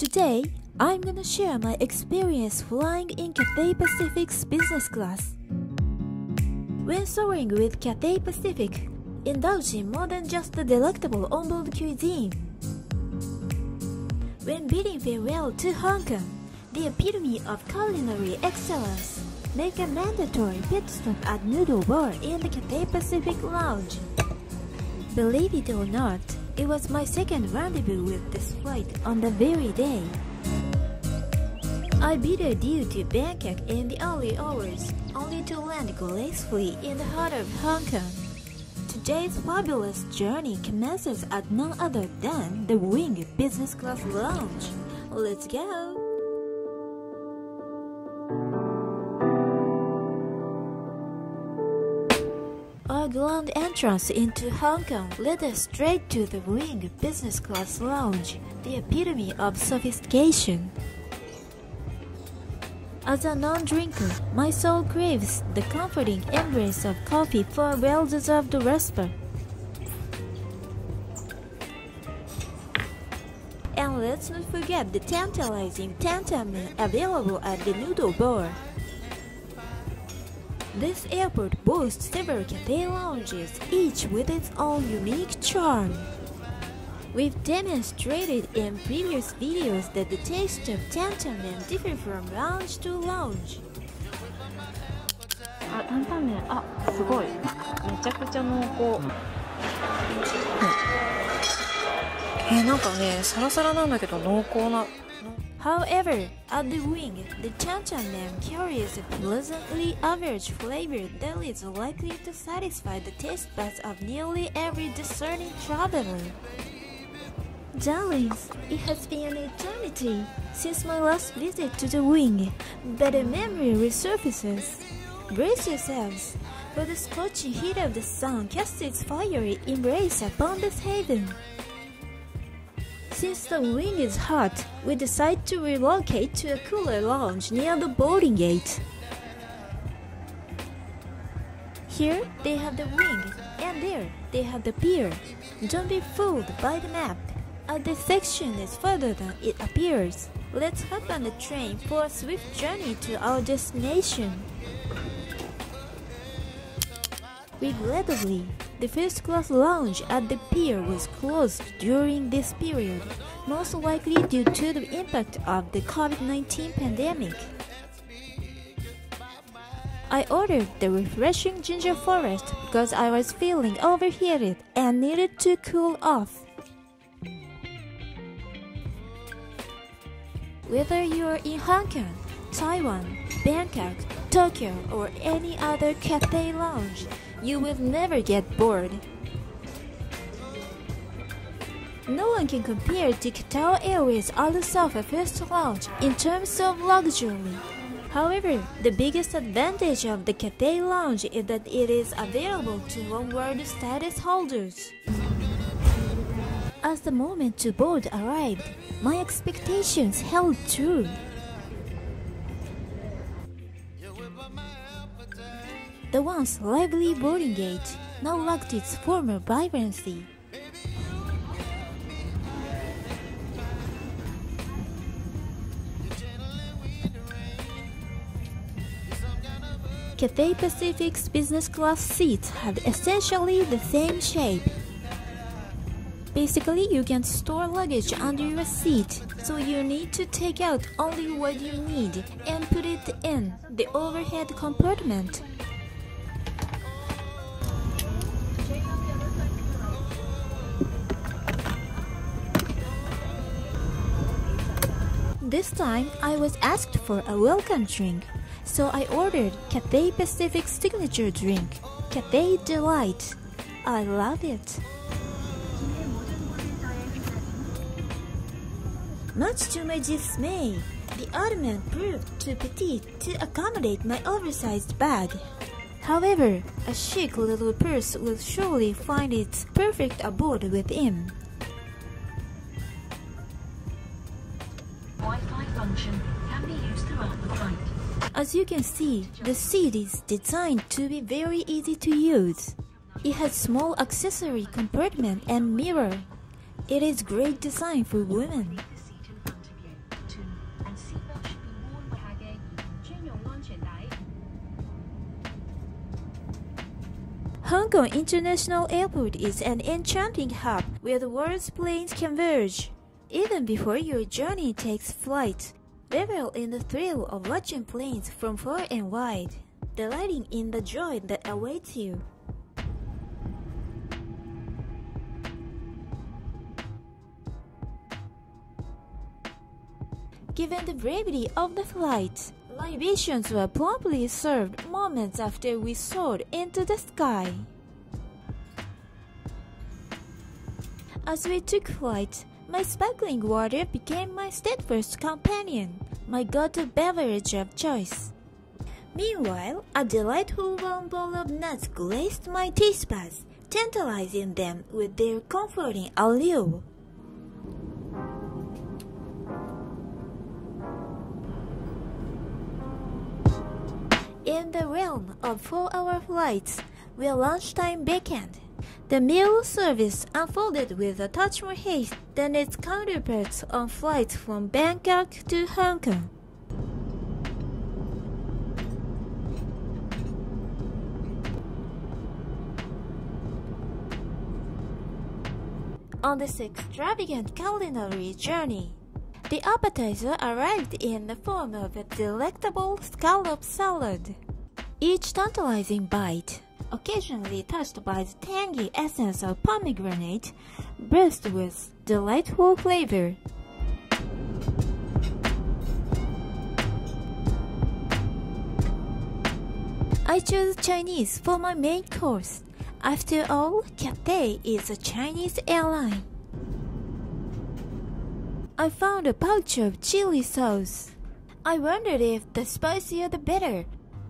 Today, I'm gonna share my experience flying in Cathay Pacific's business class. When soaring with Cathay Pacific, indulge in more than just the delectable onboard cuisine. When bidding farewell to Hong Kong, the epitome of culinary excellence, make a mandatory pit stop at Noodle Bar in the Cathay Pacific Lounge. Believe it or not, it was my second rendezvous with this flight on the very day. I bid due to Bangkok in the early hours, only to land gracefully in the heart of Hong Kong. Today's fabulous journey commences at none other than the Wing Business Class Lounge. Let's go! Our grand entrance into Hong Kong led us straight to the Wing Business Class Lounge, the epitome of sophistication. As a non-drinker, my soul craves the comforting embrace of coffee for a well-deserved respite. And let's not forget the tantalizing tantan available at the noodle bar. This airport boasts several cafe lounges, each with its own unique charm. We've demonstrated in previous videos that the taste of tantan differ from lounge to lounge. あ、担々麺、あ、すごい。めちゃくちゃ濃厚。え、なんかね、サラサラなんだけど濃厚な。 However, at the wing, the tantan carries a pleasantly average flavor that is likely to satisfy the taste buds of nearly every discerning traveler. Darlings, it has been an eternity since my last visit to the wing, but a memory resurfaces. Brace yourselves, for the scorching heat of the sun casts its fiery embrace upon this haven. Since the wing is hot, we decide to relocate to a cooler lounge near the boarding gate. Here they have the wing, and there they have the pier. Don't be fooled by the map. This section is further than it appears. Let's hop on the train for a swift journey to our destination. Regrettably, the first class lounge at the pier was closed during this period, most likely due to the impact of the COVID 19 pandemic. I ordered the refreshing ginger forest because I was feeling overheated and needed to cool off. Whether you are in Hong Kong, Taiwan, Bangkok, Tokyo, or any other cafe lounge, you will never get bored. No one can compare to Qatar Airways Al Safwa First Lounge in terms of luxury. However, the biggest advantage of the Cathay Lounge is that it is available to oneworld status holders. As the moment to board arrived, my expectations held true. The once lively boarding gate now lacked its former vibrancy. Cathay Pacific's business class seats have essentially the same shape. Basically, you can store luggage under your seat, so you need to take out only what you need and put it in the overhead compartment. This time, I was asked for a welcome drink, so I ordered Cathay Pacific signature drink, Cathay Delight. I love it. Much to my dismay, the ottoman proved too petite to accommodate my oversized bag. However, a chic little purse will surely find its perfect abode within. function can be used throughout the flight. As you can see, the seat is designed to be very easy to use. It has small accessory compartment and mirror. It is great design for women. Hong Kong International Airport is an enchanting hub where the world's planes converge. Even before your journey takes flight, revel in the thrill of watching planes from far and wide, delighting in the joy that awaits you. Given the brevity of the flight, libations were promptly served moments after we soared into the sky. As we took flight, my sparkling water became my steadfast companion, my go-to beverage of choice. Meanwhile, a delightful warm bowl of nuts graced my buds, tantalizing them with their comforting allure. In the realm of four-hour flights, where lunchtime beckoned, the meal service unfolded with a touch more haste than its counterparts on flights from Bangkok to Hong Kong. On this extravagant culinary journey, the appetizer arrived in the form of a delectable scallop salad. Each tantalizing bite, occasionally touched by the tangy essence of pomegranate, burst with delightful flavor. I chose Chinese for my main course. After all, Cathay is a Chinese airline. I found a pouch of chili sauce. I wondered if the spicier the better,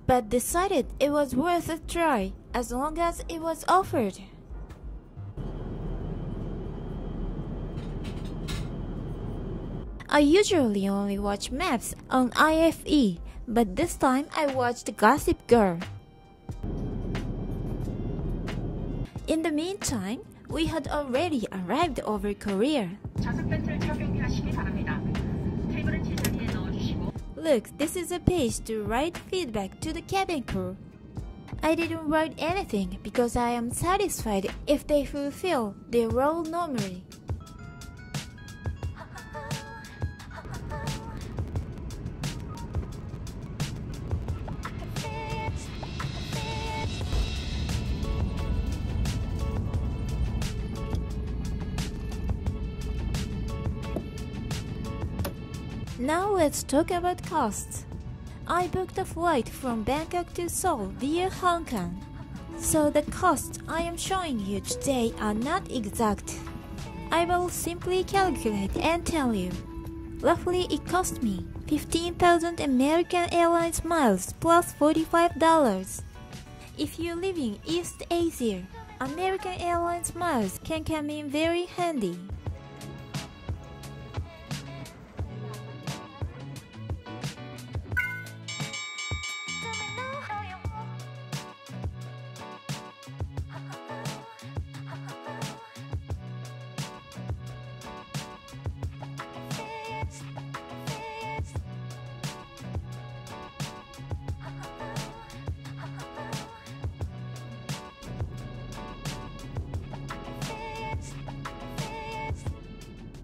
but decided it was worth a try as long as it was offered. I usually only watch maps on IFE, but this time I watched Gossip Girl. In the meantime, we had already arrived over Korea. 좌석 벨트를 착용하시기 바랍니다. 테이블은 제자리에 넣어주시고 Look, this is a page to write feedback to the cabin crew. I didn't write anything because I am satisfied if they fulfill their role normally. Now let's talk about costs. I booked a flight from Bangkok to Seoul via Hong Kong. So the costs I am showing you today are not exact. I will simply calculate and tell you. Roughly it cost me 15,000 American Airlines miles plus $45. If you live in East Asia, American Airlines miles can come in very handy.